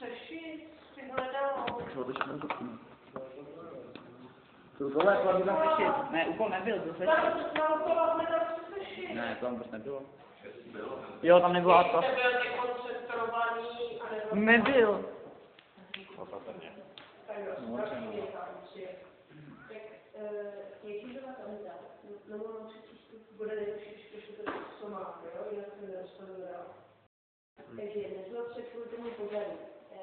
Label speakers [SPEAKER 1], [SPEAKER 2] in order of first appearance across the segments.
[SPEAKER 1] střeši si hledal.
[SPEAKER 2] Co to šlo? To tohle to byla sešit. Ne, úkol nebyl.
[SPEAKER 1] Tam hledal střeši.
[SPEAKER 2] Ne, to tam prostě nebylo. Jo, tam nebyla to.
[SPEAKER 1] Nebyl
[SPEAKER 2] No,
[SPEAKER 1] to. Takže nezlo překrutený pořadí. E,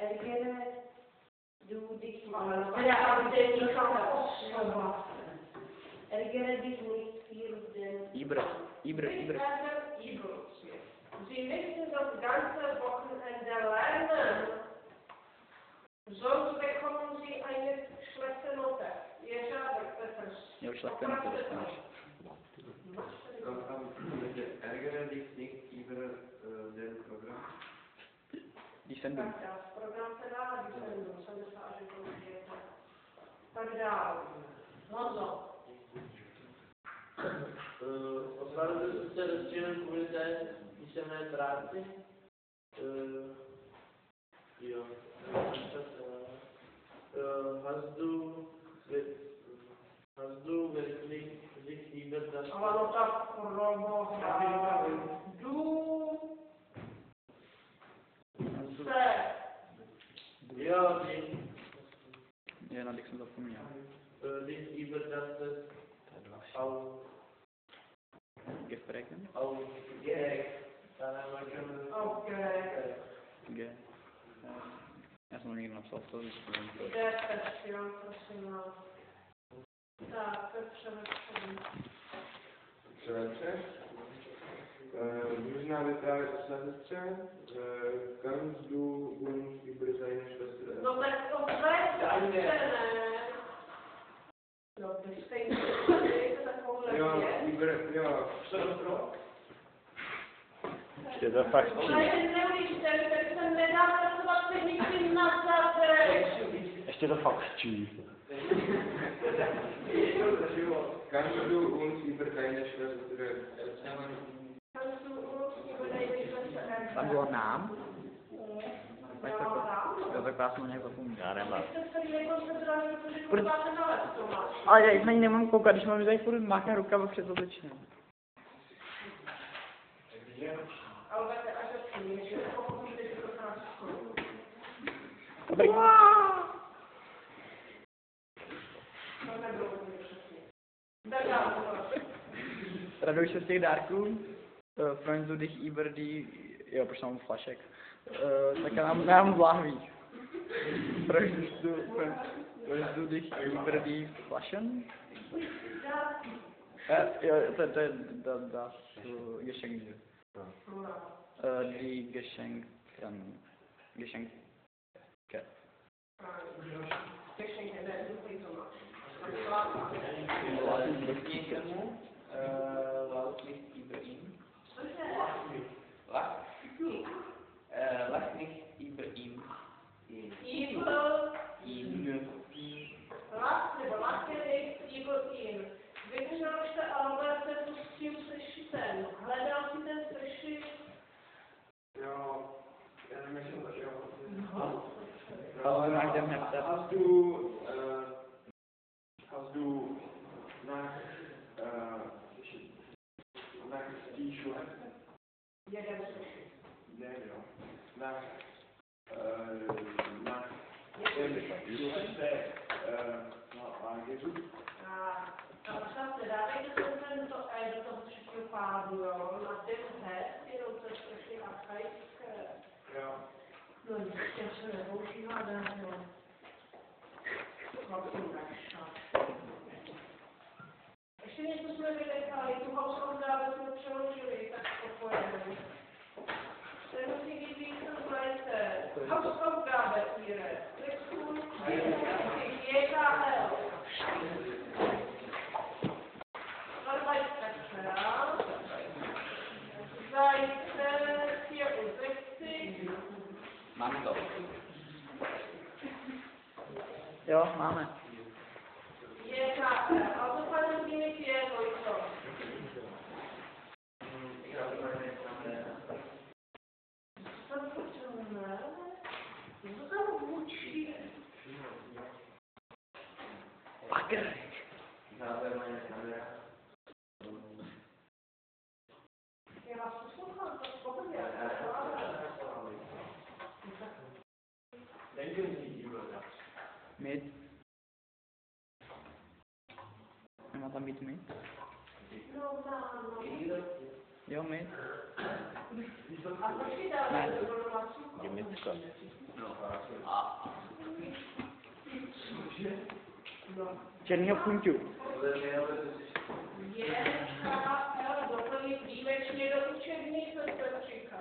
[SPEAKER 1] En kinderen doen dit maar. Ja, want dit is niet En kinderen dit niet hier de...
[SPEAKER 2] Ibra, Ibra, Ibra.
[SPEAKER 1] Ibra. Ze dus dus dat ganze Wochenende en de lijnen. Zo bekomen ze eigenlijk slechte.
[SPEAKER 2] Je zou. Ja, dus. slechte
[SPEAKER 3] noten. Dan gaan we ergeren die eh,
[SPEAKER 2] programma. Die zijn.
[SPEAKER 1] Tak dál. Honzo.
[SPEAKER 4] Opravdu se rozčilil kvůli té písemné práci? Eh, jo. Eh, Hast du, hast du wirklich sich über das
[SPEAKER 1] Ale no tak proboha. Jdu se.
[SPEAKER 4] Ja, dich,
[SPEAKER 2] Je, na těch jsem zapomněl.
[SPEAKER 4] äh, dich über das äh, auf,
[SPEAKER 2] Gefregen?
[SPEAKER 4] auf Gerät. Dann haben wir schon
[SPEAKER 1] OK.
[SPEAKER 2] G. Eh, Já jsem to někdy napsal, to víš, to vím.
[SPEAKER 1] Jde Petr, jo, prosím vás. Tak,
[SPEAKER 3] Schwester
[SPEAKER 1] No to vy stejně
[SPEAKER 3] Jo, jo.
[SPEAKER 2] Je to fakt
[SPEAKER 1] je.
[SPEAKER 2] Ještě to fakt čí.
[SPEAKER 3] Kannst du uns über deine Schwester erzählen?
[SPEAKER 1] Kannst du uns über deine Schwester
[SPEAKER 2] Tam bylo nám? Tak to,
[SPEAKER 1] erzählen?
[SPEAKER 2] jo, tak já jsem nějak zapomněl. Já nemám. Ale já na ní nemám koukat, když mám tady furt máchne rukama před obličejem. Dobrý. Raduj se z těch dárků. Uh, du dich über die... Jo, proč mám flašek? Uh, tak já mám, já mám láhví. Freund du, Freund du dich über die Flaschen? Uh, jo, to, to je das, das uh, Geschenk. Uh, die Geschenken. Geschenk. Ale máš jdem neptat.
[SPEAKER 3] Hast du, äh, hast du nach, äh, nach die Schule?
[SPEAKER 1] Jeden sešit.
[SPEAKER 3] Ne, jo. Nach, äh, nach dem Schule, äh, no, a Jezu.
[SPEAKER 1] A a přátelé, dávejte se tento E do toho třetího pádu, jo, na ten hezk, jenom to je strašně archaické.
[SPEAKER 3] Jo.
[SPEAKER 1] No, se nepoužívá. Ještě něco jsme vynechali, tu household dále jsme přeložili, tak Ihre. JKL. Arbeitsplätze. Seite 64.
[SPEAKER 2] Máme to. Jo, máme.
[SPEAKER 1] JKL. Autopadem Dimitri je Vojto.
[SPEAKER 2] Bagr.
[SPEAKER 1] Já vás poslouchám, to pohodě.
[SPEAKER 2] Mid. Nemá tam být mid? Jo, mid.
[SPEAKER 1] A co si dáme do masu?
[SPEAKER 5] Dimitka.
[SPEAKER 2] Černýho punťu.
[SPEAKER 1] JKL doplnit výjimečně do učebních sestrčíka.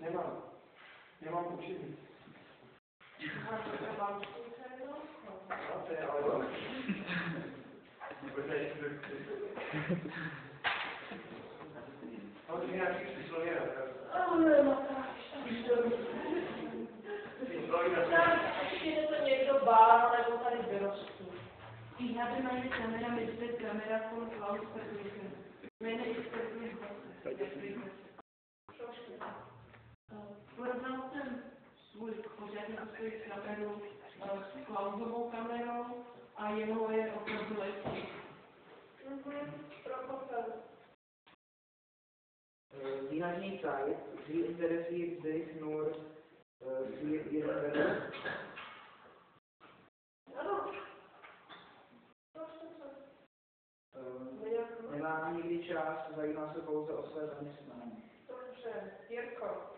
[SPEAKER 3] Nemám. Nemám učení.
[SPEAKER 1] A to mám zkušenost.
[SPEAKER 3] No, to je ale dobré. No, to je nějaký slověra.
[SPEAKER 1] Ale Matáš, ještě to někdo bál, nebo tady vyrostu.
[SPEAKER 6] Ich habe meine Kamera mit der Kamera von Klaus verglichen. Meine Expertise Porovnal jsem svůj pořádně svou kameru s Klausovou kamerou a jeho je opravdu lepší.
[SPEAKER 1] Mhm,
[SPEAKER 7] nicht Zeit. Sie interessiert sich nur? Äh,
[SPEAKER 1] Jak-
[SPEAKER 7] nemá nikdy čas, zajímá se pouze o své zaměstnání.
[SPEAKER 1] Dobře, Jirko.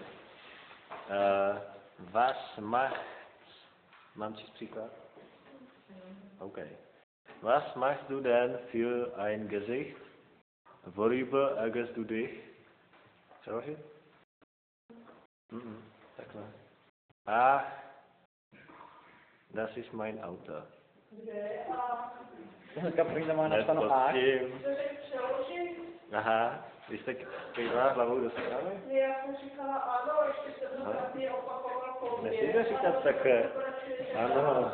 [SPEAKER 5] Was macht, mam ci przykład? Okay. Was machst du denn für ein Gesicht? Worüber ärgerst du dich? Solche? Mm -mm. Sag mal. Ach, das ist mein Auto.
[SPEAKER 2] Kaprina
[SPEAKER 5] ma
[SPEAKER 2] na
[SPEAKER 5] stanu
[SPEAKER 2] A.
[SPEAKER 5] Aha, vy jste říkala, Blavu, dostala?
[SPEAKER 1] Ne, já jsem říkala ano, ještě jsem to opakovala.
[SPEAKER 5] Nesmíte říkat tak. Ano.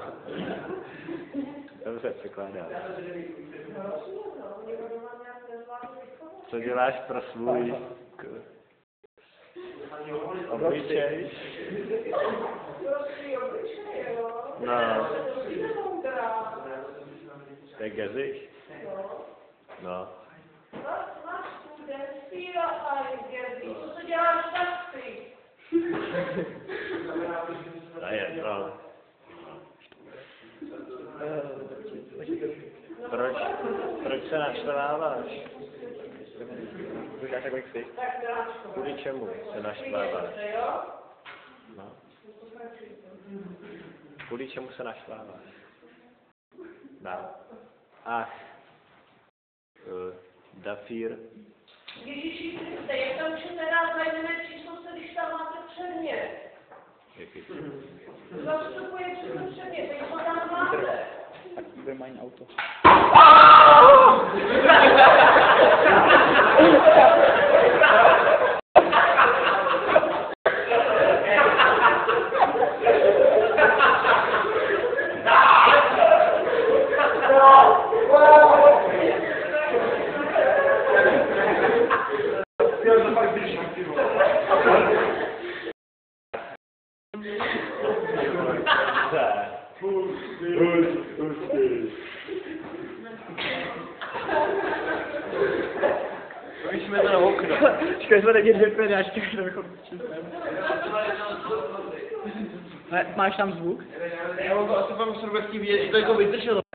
[SPEAKER 5] Dobře,
[SPEAKER 1] vychovat.
[SPEAKER 5] Co děláš pro svůj obličej? No.
[SPEAKER 1] To
[SPEAKER 5] je gezicht?
[SPEAKER 1] No. Ein Gesicht? Co děláš taky?
[SPEAKER 5] Je. Proč, proč se naštváváš? Kvůli čemu se naštváváš? No. Kvůli čemu se naštváváš? No. Ach. Uh, dafür.
[SPEAKER 1] Ježíši Kriste, jak tam že nedá zajímavé číslo se, když tam máte předmět?
[SPEAKER 5] Jaký?
[SPEAKER 1] Zastupuje před předmět, jak to tam máte?
[SPEAKER 2] Tak bude mein Auto.
[SPEAKER 5] Vyšme to na okno.
[SPEAKER 2] Škoda, jsme neměli dvě bychom čistem. Ne, máš tam zvuk?
[SPEAKER 4] Já mám to asi pan Srbecký vidět, že to jako vytršelo.